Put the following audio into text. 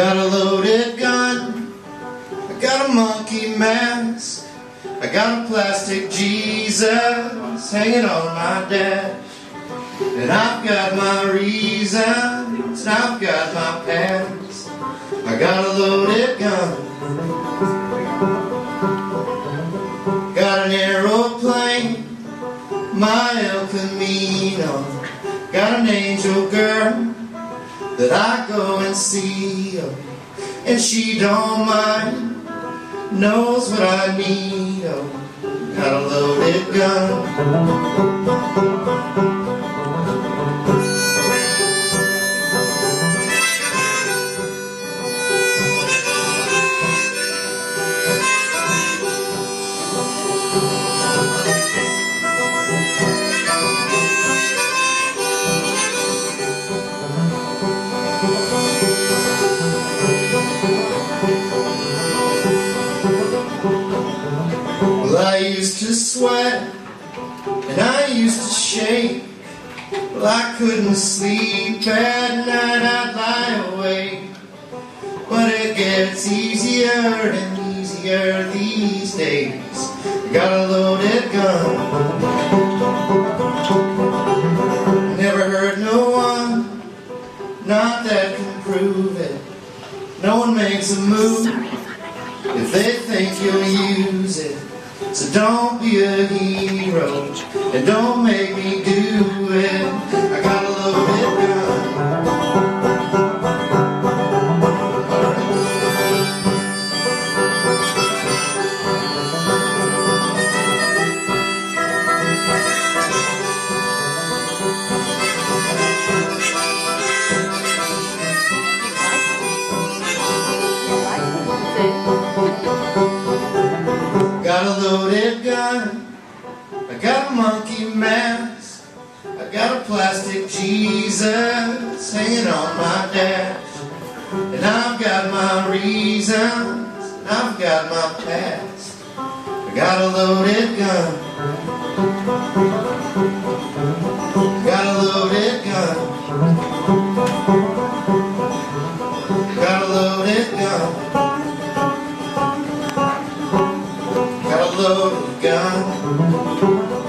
I got a loaded gun, I got a monkey mask, I got a plastic Jesus hanging on my dash. And I've got my reasons, and I've got my past. I got a loaded gun. Got an aeroplane, my El Camino. Got an angel girl that I go and see. her. And she don't mind, knows what I need. Oh, got a loaded gun. Sweat and I used to shake. Well, I couldn't sleep at night, I'd lie awake. But it gets easier and easier these days. Got a loaded gun. Never hurt no one, not that can prove it. No one makes a move if they think you'll use it. So don't be a hero and don't make me do it. Loaded gun. I got a monkey mask. I got a plastic Jesus hanging on my dash. And I've got my reasons. And I've got my past. I got a loaded gun. love of God.